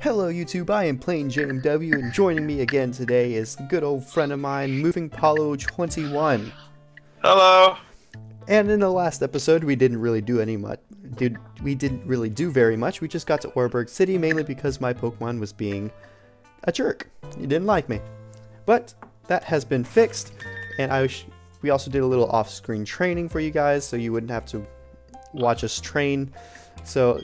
Hello YouTube, I am playing JMW and joining me again today is the good old friend of mine, Moving Apollo 21. Hello. And in the last episode, we didn't really do any much. Dude, we didn't really do very much. We just got to Oreburgh City mainly because my Pokemon was being a jerk. He didn't like me. But that has been fixed, and I we also did a little off-screen training for you guys, so you wouldn't have to watch us train. So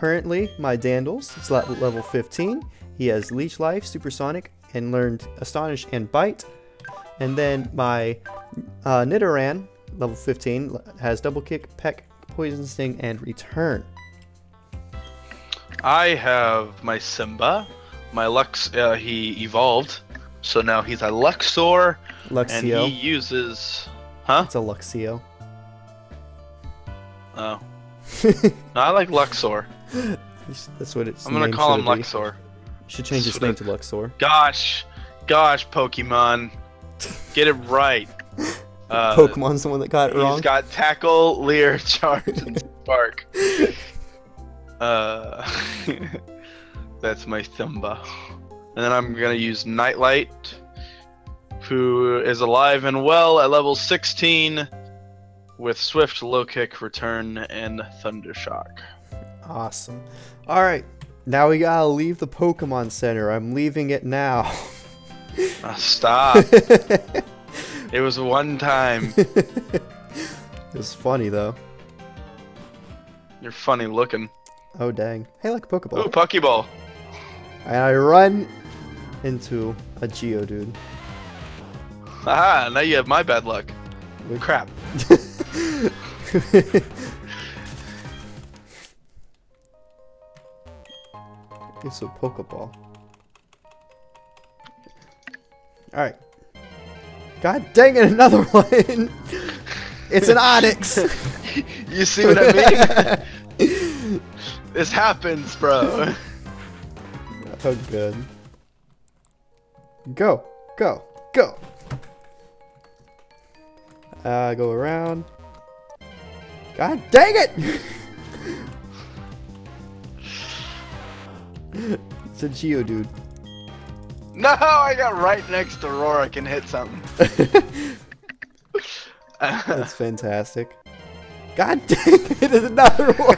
currently, my Dandles is at level 15. He has Leech Life, Supersonic, and learned Astonish and Bite. And then my uh, Nidoran, level 15, has Double Kick, Peck, Poison Sting, and Return. I have my Simba. My Lux, uh, he evolved, so now he's a Luxor, and he uses. Huh? It's a Luxio. Oh. no, I like Luxor. That's what it's I'm gonna call him. Luxor. Should change his name to Luxor. Gosh, gosh, Pokemon, get it right. Uh, Pokemon's the one that got it He's wrong. got Tackle, Leer, Charge, and Spark. Uh, that's my Thumba. And then I'm gonna use Nightlight, who is alive and well at level 16 with Swift, Low Kick, Return, and Thundershock. Awesome. All right, now we gotta leave the Pokemon Center. I'm leaving it now. Ah, stop. it was one time. it was funny though. You're funny looking. Oh dang! Hey, like a Pokeball. Ooh, Pokeball. And I run into a Geodude. Ah, now you have my bad luck. Crap. It's a Pokeball. All right. God dang it! Another one. it's an Onix. You see what I mean? this happens, bro. Oh, good. Go, go, go. Uh, go around. God dang it! it's a Geodude. No, I got right next to Rorik and hit something. That's fantastic. God dang it! It's another one.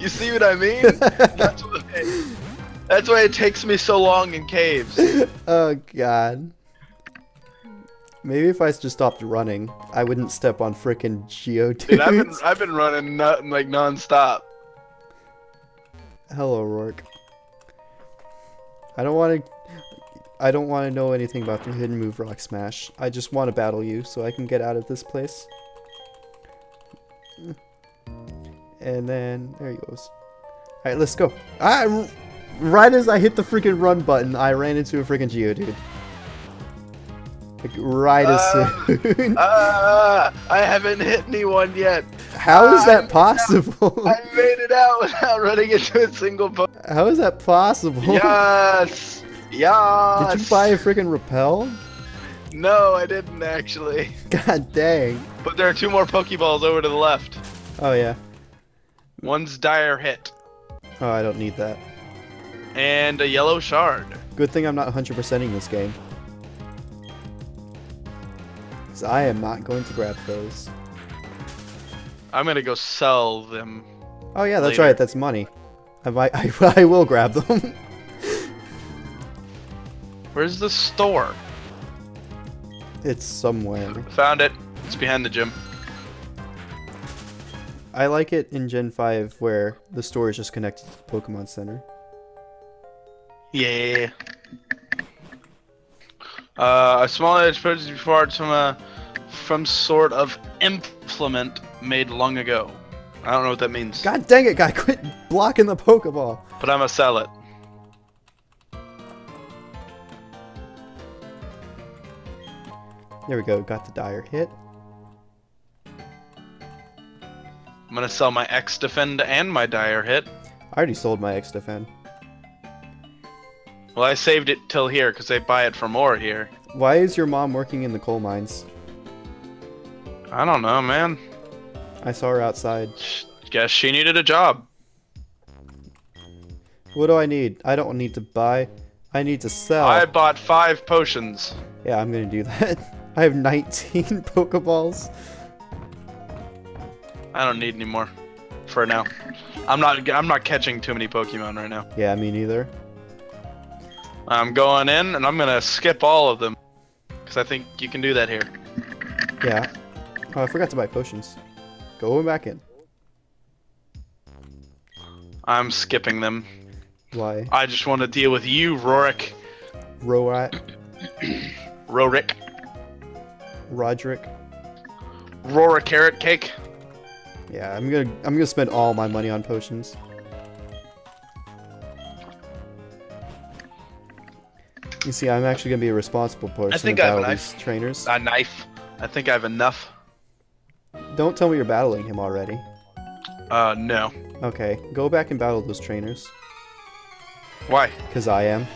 you see what I mean? That's why, that's why it takes me so long in caves. oh God. Maybe if I just stopped running, I wouldn't step on frickin' Geodudes. Dude, I've been I've been running nut, like non-stop. Hello, Roark. I don't want to. I don't want to know anything about the hidden move Rock Smash. I just want to battle you so I can get out of this place. And then there he goes. All right, let's go. Ah, r- right as I hit the freaking run button, I ran into a freaking Geodude. Like right as Ah. soon. Ah, I haven't hit anyone yet. How is ah, that possible? I made it out without running into a single po- How is that possible? Yes. Yes. Did you buy a freaking repel? No, I didn't actually. God dang. But there are two more Pokeballs over to the left. Oh yeah. One's dire hit Oh, I don't need that. and a yellow shard. Good thing I'm not 100%ing this game. 'Cause I am not going to grab those. I'm gonna go sell them. Oh yeah, that's Later. right. That's money. I might. I, I will grab them. Where's the store? it's somewhere. Found it. It's behind the gym. I like it in Gen 5 where the store is just connected to the Pokemon Center. Yeah. Uh, a small edge purchased before from a from sort of implement made long ago. I don't know what that means, God dang it, guy! Quit blocking the Pokeball. but I'm sell it. There we go. Got the dire hit. I'm gonna sell my X defend and my dire hit. I already sold my X Defend. Well, I saved it till here because they buy it for more here. Why is your mom working in the coal mines? I don't know, man. I saw her outside. Guess she needed a job. What do I need? I don't need to buy. I need to sell. I bought five potions. Yeah, I'm gonna do that. I have 19 Pokeballs. I don't need any more for now. I'm not I'm not catching too many Pokemon right now. Yeah, me neither. I'm going in and I'm gonna skip all of them. Because I think you can do that here. Yeah. Oh, I forgot to buy potions. Going back in. I'm skipping them. Why? I just want to deal with you, Rorik. Rorat, Rorik. Roderick. Rora Carrot Cake. Yeah, I'm gonna I'm gonna spend all my money on potions. You see, I'm actually gonna be a responsible person think I have about a these trainers. A knife. I think I have enough. Don't tell me you're battling him already. Uh, no. Okay, go back and battle those trainers, Why? cause I am.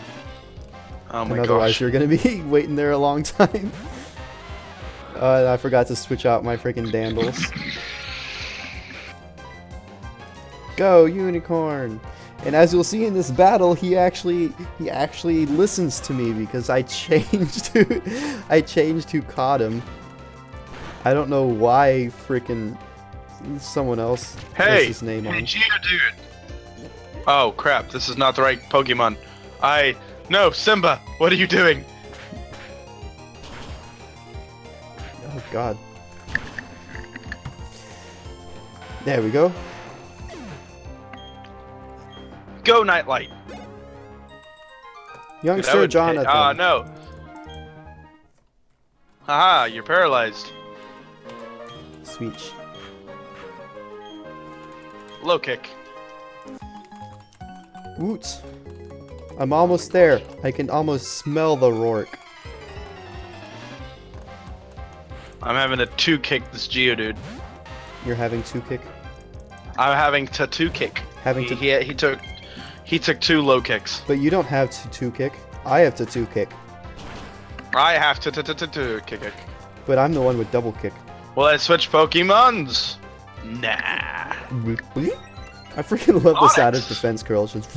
Oh my and otherwise, gosh. you're gonna be waiting there a long time. Uh, I forgot to switch out my freaking dandles. Go, unicorn! And as you'll see in this battle, he actually he actually listens to me because I changed who I changed who caught him. I don't know why freaking someone else Hey, his name hey, on. Geodude. Oh crap! This is not the right Pokemon. I no Simba. What are you doing? Oh god. There we go. Go Nightlight. Young That would- Jonathan. Ah no. Haha, you're paralyzed. Sweet. Low kick. Woot. I'm almost there. I can almost smell the Roark. I'm having a two kick this Geodude. You're having two kick. I'm having to two kick. Having He, to, he, he took he took two low kicks. but you don't have to two kick. I have to two kick, I have to kick kick. but I'm the one with double kick. Will I switch Pokemons? Nah. I freaking love the sound of defense curl. It's Just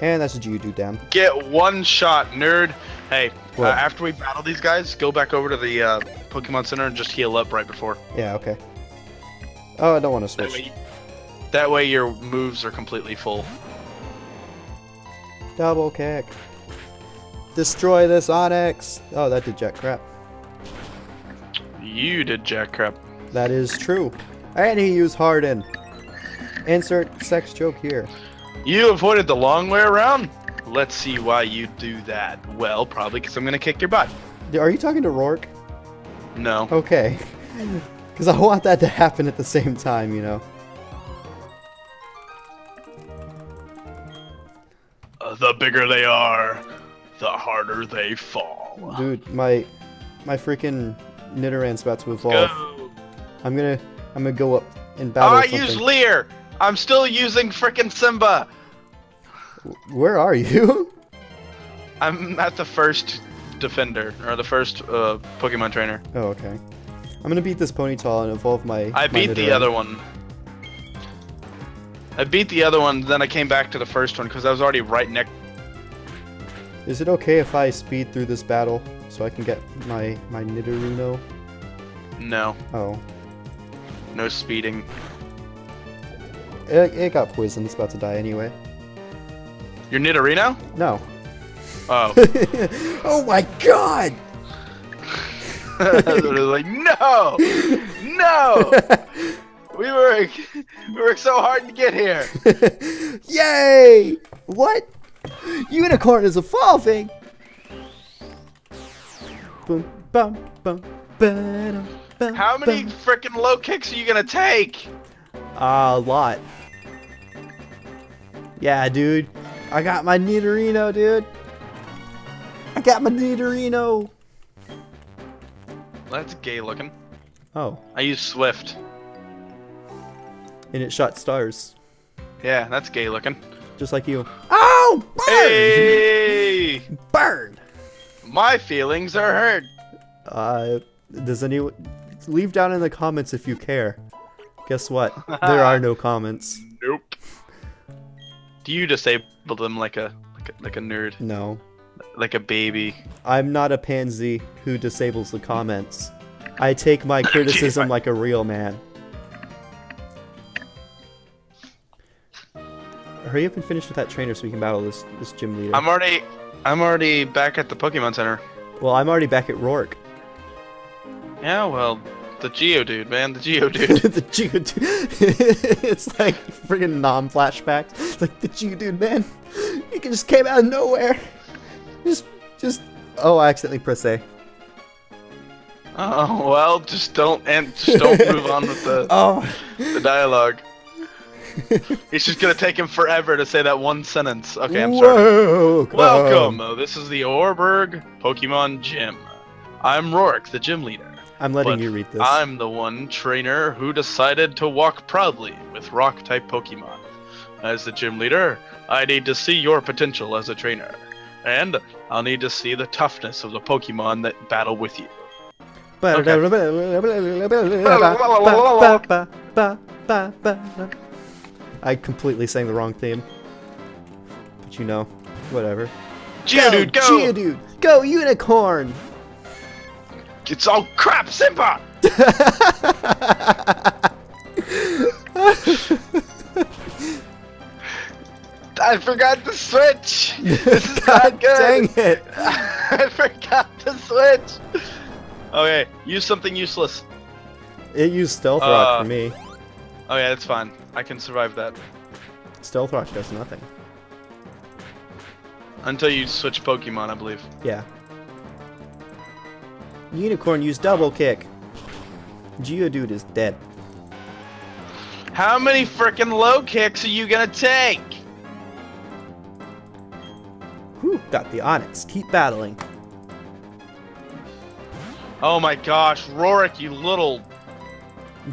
and that's a Geodude down. Get one shot, nerd. Hey, uh, after we battle these guys, go back over to the uh, Pokemon Center and just heal up right before. Yeah, okay. Oh, I don't want to That switch. way, that way your moves are completely full. Double kick. Destroy this Onix. Oh, that did jack crap. You did jack crap. That is true. And he used Harden. Insert sex joke here. You avoided the long way around? Let's see why you do that. Well, probably because I'm gonna kick your butt. Are you talking to Roark? No. Okay. Because I want that to happen at the same time, you know. Uh, the bigger they are, the harder they fall. Dude, my my freaking Nidoran's about to evolve. Go. I'm gonna I'm gonna go up and Oh, battle I use Leer. I'm still using frickin' Simba. Where are you? I'm at the first defender or the first uh, Pokemon trainer. oh, okay. I'm gonna beat this Ponytail and evolve my. I my beat the other one. I beat the other one, then I came back to the first one because I was already right next. Is it okay if I speed through this battle so I can get my my Nidorino? No, Oh, no speeding. it, it got poisoned. It's about to die anyway. Your Nidorino? No. Oh. oh my god! I was like, no, no. We work, we worked so hard to get here. Yay! What? Unicorn is evolving! Boom, bum, bum, ba-dum, bum, How many frickin' low kicks are you gonna take? A lot. Yeah, dude. I got my Nidorino, dude. I got my Nidorino. That's gay looking. Oh, I use Swift. and it shot stars. Yeah, that's gay looking. Just like you. Ah! Oh! Burn! Hey! Burn! My feelings are hurt. Uh, does anyone... Leave down in the comments if you care. Guess what? There are no comments. Nope. Do you disable them like a like a, like a nerd, No. like a baby? I'm not a pansy who disables the comments. I take my criticism like a real man. Hurry up and finish with that trainer so we can battle this this gym leader. I'm already I'm already back at the Pokemon Center. well, I'm already back at Roark. Yeah, well, the Geodude, man, the Geodude. the Geodude. it's like friggin' non-flashbacks. It's like the Geodude, man. He just came out of nowhere. Just, just. Oh, I accidentally pressed A. oh well, just don't and just don't move on with the Oh. the dialogue. It's just gonna take him forever to say that one sentence. Okay, I'm sorry. Welcome. Welcome. Uh, this is the Oreburgh Pokemon Gym. I'm Roark, the gym leader. I'm letting you read this. I'm the one trainer who decided to walk proudly with rock type Pokemon. As the gym leader, I need to see your potential as a trainer. And I'll need to see the toughness of the Pokemon that battle with you. I completely sang the wrong theme. But you know, whatever. Geodude, go! Geodude! Go, unicorn! It's all crap, Simba! I forgot to switch! This is God not good! dang it! I forgot to switch! Okay, use something useless. It used Stealth Rock Uh, for me. Oh yeah, that's fine. I can survive that. Stealth Rock does nothing. Until you switch Pokemon, I believe. Yeah. Unicorn used double kick. Geodude is dead. How many frickin' low kicks are you gonna take? Whew, got the Onix. Keep battling. Oh my gosh, Rorik, you little...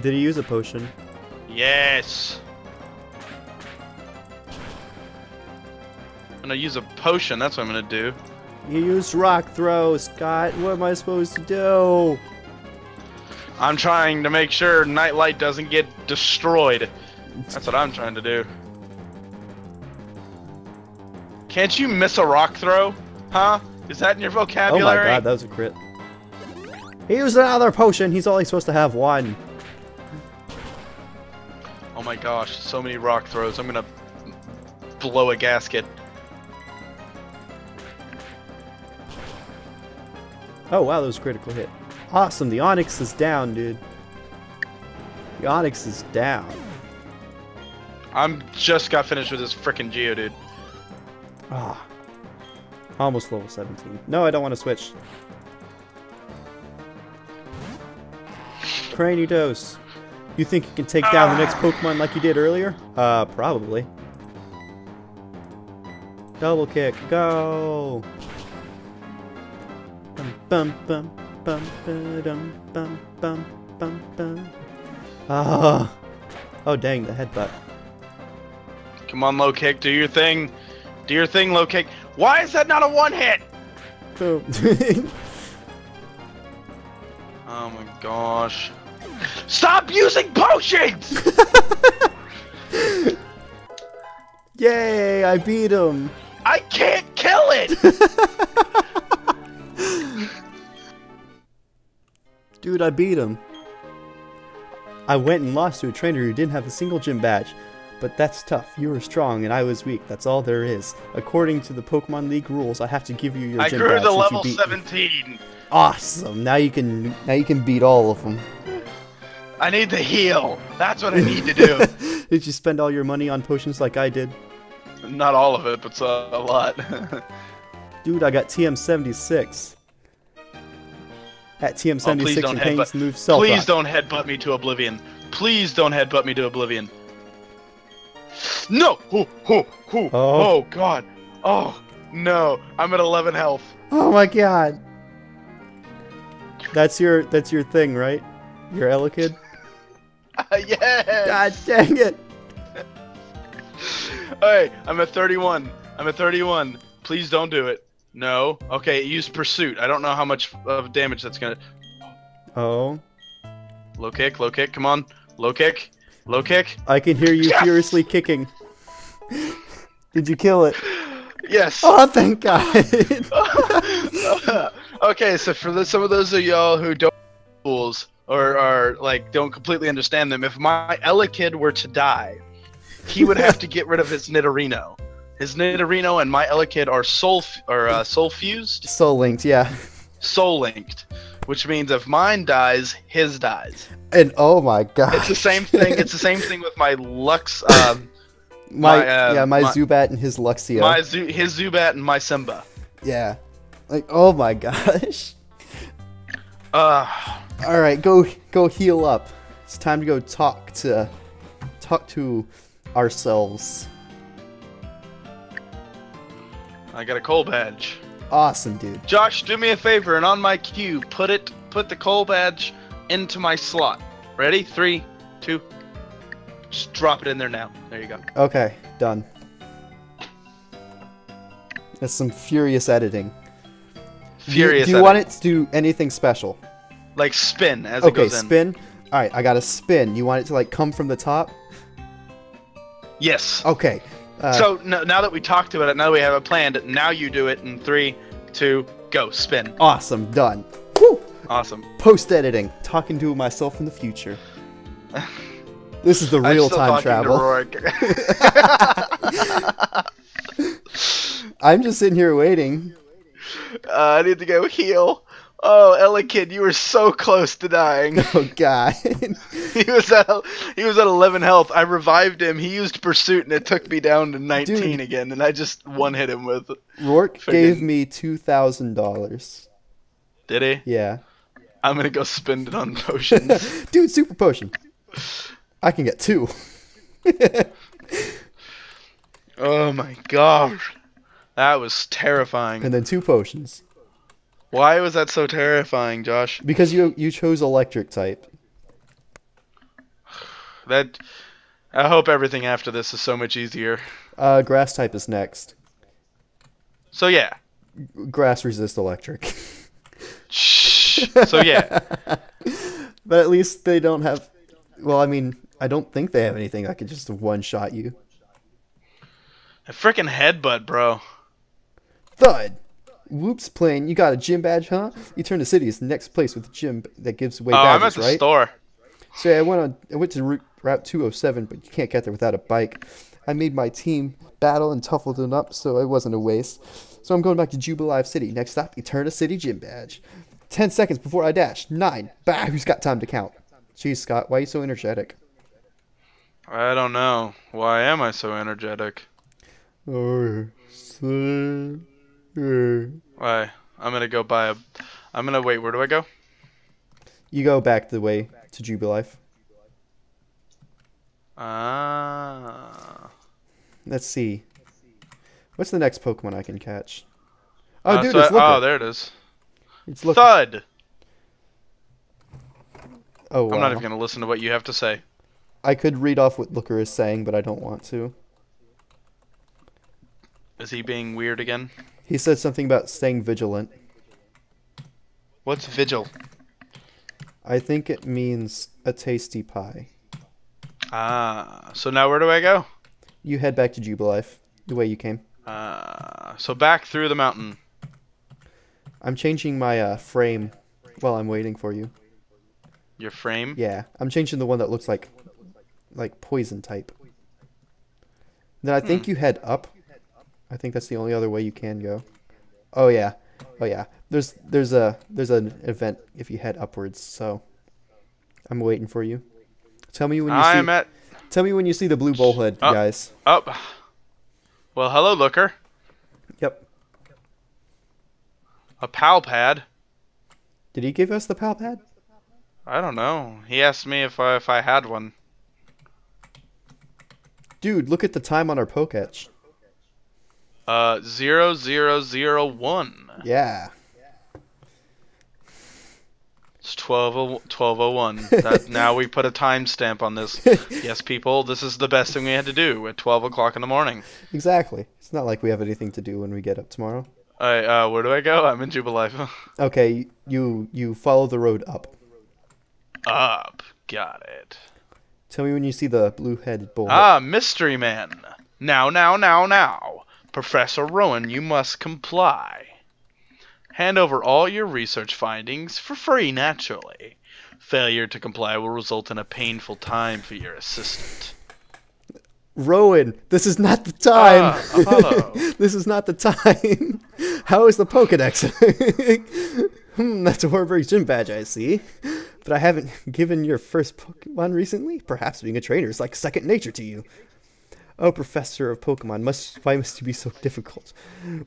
Did he use a potion? Yes! I'm gonna use a potion, that's what I'm gonna do. You used Rock Throw, Scott. What am I supposed to do? I'm trying to make sure Nightlight doesn't get destroyed. That's what I'm trying to do. Can't you miss a rock throw? Huh? Is that in your vocabulary? Oh my god, that was a crit. He used another potion. He's only supposed to have one. Oh my gosh, so many rock throws. I'm gonna blow a gasket. Oh wow, that was a critical hit. Awesome, the Onix is down, dude. The Onix is down. I'm just got finished with this freaking Geo, dude. Ah. Almost level 17. No, I don't want to switch. Cranidos. You think you can take down the next Pokemon like you did earlier? Uh, probably. Double kick, go! Bum bum bum bum bum bum bum bum. Ah. Oh dang, the headbutt. Come on, low kick, do your thing. Do your thing, low kick. Why is that not a one hit? Boom. Oh my gosh. Stop using potions! Yay, I beat him! I can't kill it! Dude, I beat him. I went and lost to a trainer who didn't have a single gym badge. But that's tough. You were strong and I was weak. That's all there is. According to the Pokemon League rules, I have to give you your I gym grew badge to since level you beat me. 17. Awesome. Now you can now you can beat all of them. I need to heal. That's what I need to do. did you spend all your money on potions like I did? Not all of it, but uh, a lot. Dude, I got TM76. At TM76, Oh, please don't you headbutt- move Stealth Please Rock. don't headbutt me to oblivion. Please don't headbutt me to oblivion. No! Oh, oh, oh, Oh. oh God. Oh, no. I'm at 11 health. Oh my god. That's your that's your thing, right? Your Elekid? yes! God dang it. Hey, I'm at 31. I'm at 31. Please don't do it. No. Okay, use pursuit. I don't know how much of damage that's gonna. Oh. Low kick, low kick. Come on, low kick. Low kick. I can hear you Yes! furiously kicking. Did you kill it? Yes. Oh, thank God. okay, so for the, some of those of y'all who don't fools or are like don't completely understand them, if my Elekid were to die, he would have to get rid of his Nidorino. His Nidorino and my Elekid are soul f- or uh, soul fused, Soul linked, yeah. soul linked, which means if mine dies, his dies. And oh my God. It's the same thing. It's the same thing with my Lux, um, my, my, uh, yeah, my, my- Zubat and his Luxio. my Zu- his Zubat, and my Simba. Yeah. Like, oh my gosh. Uh, All right, go go heal up. It's time to go talk to talk to ourselves. I got a coal badge. Awesome, dude. Josh, do me a favor and on my cue, put it, put the coal badge into my slot. Ready? Three, two. Just drop it in there now. There you go. Okay, done. That's some furious editing. Do you- Furious. Do you, at want it to do anything special? Like spin as it Okay, goes in? spin. All right, I got to spin. You want it to like come from the top? Yes. Okay. Uh, so no, now that we talked about it, now that we have it planned. Now you do it in three, two, go. Spin. awesome, done. Woo! Awesome. Post editing, talking to myself in the future. This is the I'm real still time travel. Roark. I'm just sitting here waiting. uh, I need to go heal. Oh, Elekid, you were so close to dying. Oh god. he was at he was at 11 health. I revived him. He used pursuit, and it took me down to 19 Dude. again. And I just one hit him with. Roark Friggin- gave me two thousand dollars. Did he? Yeah. I'm gonna go spend it on potions. Dude, super potion. I can get two. oh my gosh, that was terrifying. and then two potions. Why was that so terrifying, Josh? Because you you chose electric type. That. I hope everything after this is so much easier. Uh grass type is next. So yeah. Grass resist electric. Shh. So yeah. but at least they don't have well, I mean, I don't think they have anything that could just one shot you. A freaking headbutt, bro. Thud. Whoops, plane. You got a gym badge, huh? Eterna City is the next place with a gym that gives away Oh, I'm at badges, the right? store. So yeah, I went on. I went to route, route 207, but you can't get there without a bike. I made my team battle and toughled them up, so it wasn't a waste. So I'm going back to Jubilife City. Next stop, Eterna City Gym Badge. Ten seconds before I dash. Nine. Bah, who's got time to count? Jeez, Scott, why are you so energetic? I don't know. Why am I so energetic? Oh, uh. Why? I'm gonna go buy a. I'm gonna wait. Where do I go? You go back the way to Jubilife. Ah. Let's see. What's the next Pokemon I can catch? Oh, Uh, dude, so it's oh, there it is. It's Looker. Thud. Oh, wow. I'm not even gonna listen to what you have to say. I could read off what Looker is saying, but I don't want to. Is he being weird again? He said something about staying vigilant. What's vigil? I think it means a tasty pie. Ah. So now where do I go? You head back to Jubilife, the way you came. Uh. So back through the mountain. I'm changing my uh, frame while I'm waiting for you. Your frame. Yeah, I'm changing the one that looks like like poison type. Then I think you head up. I think that's the only other way you can go. Oh yeah. Oh yeah. There's there's a there's an event if you head upwards, so I'm waiting for you. Tell me when you I'm see at Tell me when you see the blue bullhead, Oh. guys. up. Well, hello, looker. Yep. A pal pad. Did he give us the pal pad? I don't know. He asked me if I if I had one. Dude, look at the time on our Poketch. Uh, zero zero zero one. Yeah. It's 12 1201. That now we put a timestamp on this. yes, people, this is the best thing we had to do at 12 o'clock in the morning. Exactly. It's not like we have anything to do when we get up tomorrow. Alright, uh, where do I go? I'm in Jubilife. Okay, you you follow the road up. Up. Got it. Tell me when you see the blue-headed bull. Ah, mystery man. Now, now, now, now. Professor Rowan, you must comply. Hand over all your research findings for free, naturally. Failure to comply will result in a painful time for your assistant. Rowan, this is not the time. Ah, this is not the time. How is the Pokedex? hmm, that's a Oreburgh gym badge, I see. But I haven't given your first Pokemon recently. Perhaps being a trainer is like second nature to you. Oh, Professor of Pokemon, must why must you be so difficult?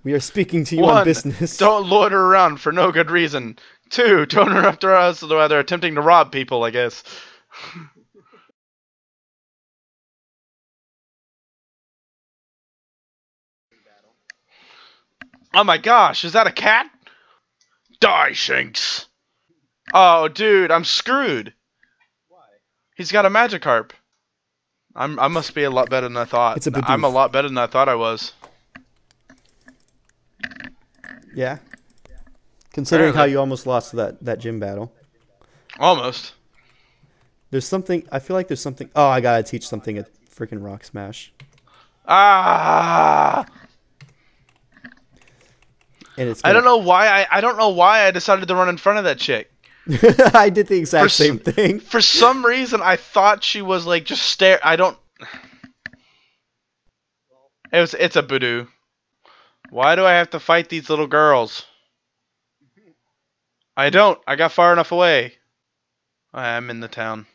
We are speaking to you on business. don't loiter around for no good reason. Two, don't interrupt us while they're attempting to rob people, I guess. Oh my gosh, is that a cat? Die, Shanks! Oh, dude, I'm screwed. Why? He's got a Magikarp. I'm I must be a lot better than I thought. It's a I'm a lot better than I thought I was. Yeah. Considering how you almost lost that that gym battle. Almost. There's something I feel like there's something Oh, I got to teach something at freaking Rock Smash. Ah! And it's I don't know why I I don't know why I decided to run in front of that chick. I did the exact For same thing. For some reason I thought she was like just stare I don't It was it's a Budew. Why do I have to fight these little girls? I don't. I got far enough away. I'm in the town.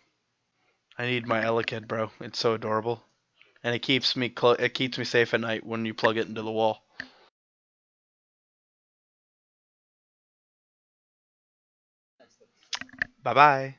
I need my Elekid, bro. It's so adorable. And it keeps me clo- it keeps me safe at night when you plug it into the wall. Bye bye.